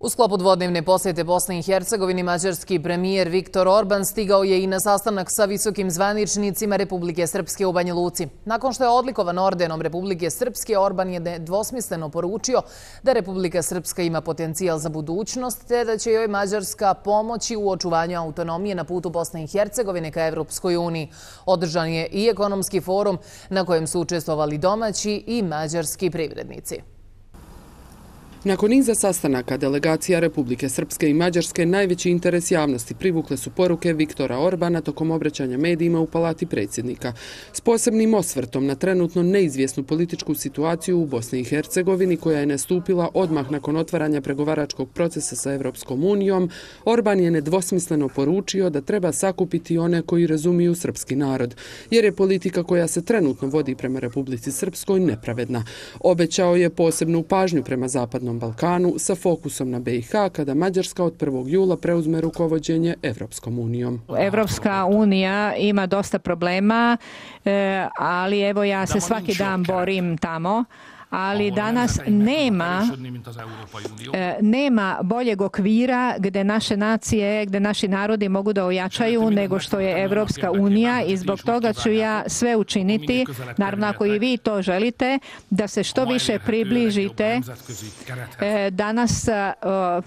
U sklopu dvodnevne posjete Bosne i Hercegovini, mađarski premijer Viktor Orban stigao je i na sastanak sa visokim zvaničnicima Republike Srpske u Banja Luci. Nakon što je odlikovan ordenom Republike Srpske, Orban je dvosmisleno poručio da Republika Srpska ima potencijal za budućnost, te da će joj Mađarska pomoći u očuvanju autonomije na putu Bosne i Hercegovine ka Evropskoj uniji. Održan je i ekonomski forum na kojem su učestvovali domaći i mađarski privrednici. Nakon niza sastanaka delegacija Republike Srpske i Mađarske najveći interes javnosti privukle su poruke Viktora Orbana tokom obraćanja medijima u palati predsjednika. S posebnim osvrtom na trenutno neizvjesnu političku situaciju u Bosni i Hercegovini koja je nastupila odmah nakon otvaranja pregovaračkog procesa sa Evropskom unijom, Orban je nedvosmisleno poručio da treba sakupiti one koji razumiju srpski narod, jer je politika koja se trenutno vodi prema Republici Srpskoj nepravedna. Obećao je posebnu pažnju prema zapadnom Balkanu sa fokusom na BiH kada Mađarska od 1. jula preuzme rukovodđenje Evropskom unijom. Evropska unija ima dosta problema, e, ali evo ja se svaki dan borim tamo ali danas nema e, nema boljeg okvira gde naše nacije, gde naši narodi mogu da ojačaju nego što je Evropska unija i zbog toga ću ja sve učiniti, naravno ako i vi to želite, da se što više približite e, danas e,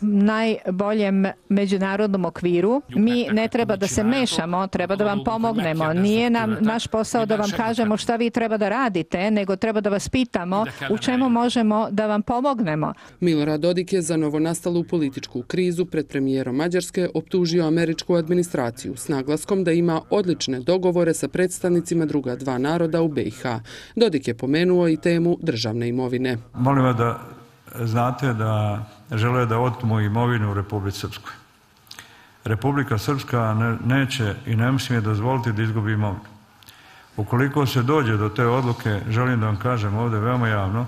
najboljem međunarodnom okviru. Mi ne treba da se mešamo, treba da vam pomognemo. Nije nam naš posao da vam kažemo šta vi treba da radite, nego treba da vas pitamo u čemu možemo da vam pomognemo. Milorad Dodik je za novonastalu političku krizu pred premijerom Mađarske optužio američku administraciju s naglaskom da ima odlične dogovore sa predstavnicima druga dva naroda u BiH. Dodik je pomenuo i temu državne imovine. Molim vas da znate da žele da otmu imovinu u Republike Srpskoj. Republika Srpska neće i ne smije dozvoliti da izgubi imovinu. Ukoliko se dođe do te odluke, želim da vam kažem ovdje veoma javno,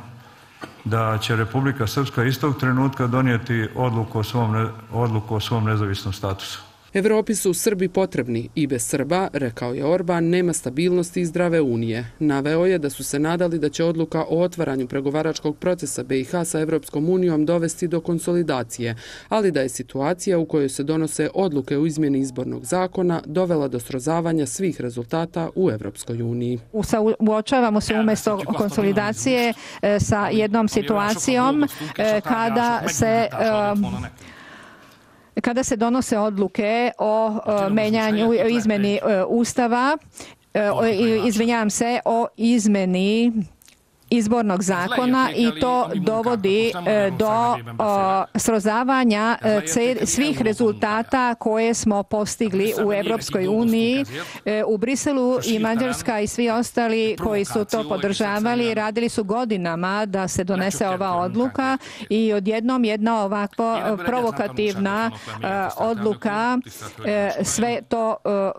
da će Republika Srpska istog trenutka donijeti odluku o svom, odluku o svom nezavisnom statusu. Evropi su Srbi potrebni i bez Srba, rekao je Orban, nema stabilnosti i zdrave unije. Naveo je da su se nadali da će odluka o otvaranju pregovaračkog procesa BiH sa Evropskom unijom dovesti do konsolidacije, ali da je situacija u kojoj se donose odluke u izmjeni izbornog zakona dovela do srozavanja svih rezultata u Evropskoj uniji. Uočavamo se umjesto konsolidacije e, sa jednom situacijom e, kada se kada se donose odluke o menjanju, o izmeni e, ustava, e, izvinjavam se, o izmeni izbornog zakona i to dovodi e, do srozavanja e, svih rezultata koje smo postigli u Evropskoj uniji. E, u Briselu i Mađarska i svi ostali koji su to podržavali radili su godinama da se donese ova odluka i odjednom jedna ovakva provokativna odluka sve to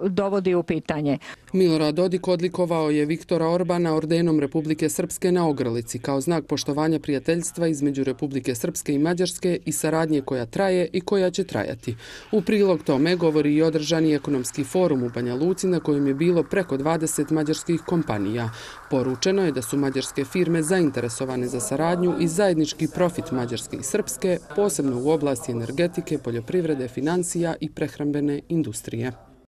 dovodi u pitanje. Milorad Dodik odlikovao je Viktora Orbana ordenom Republike Srpske na ogrlici kao znak poštovanja prijateljstva između Republike Srpske i Mađarske i saradnje koja traje i koja će trajati. U prilog tome govori i održani ekonomski forum u Banja Luci na kojem je bilo preko 20 mađarskih kompanija. Poručeno je da su mađarske firme zainteresovane za saradnju i zajednički profit Mađarske i Srpske, posebno u oblasti energetike, poljoprivrede, financija i prehrambene industrije.